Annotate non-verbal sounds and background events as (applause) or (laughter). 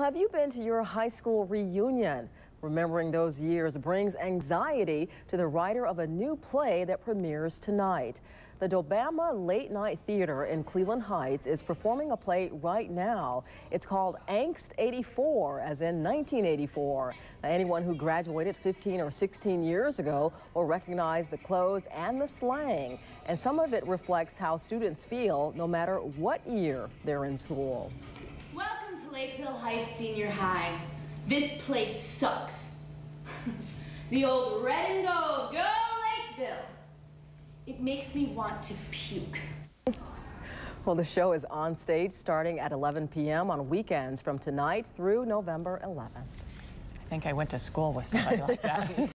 Well, have you been to your high school reunion? Remembering those years brings anxiety to the writer of a new play that premieres tonight. The Dobama Late Night Theater in Cleveland Heights is performing a play right now. It's called Angst 84, as in 1984. Now, anyone who graduated 15 or 16 years ago will recognize the clothes and the slang, and some of it reflects how students feel no matter what year they're in school. Welcome to Lake Hill Heights Senior High. This place sucks. (laughs) the old red and gold, go Lakeville. It makes me want to puke. Well, the show is on stage starting at 11 p.m. on weekends from tonight through November 11th. I think I went to school with somebody like that. (laughs)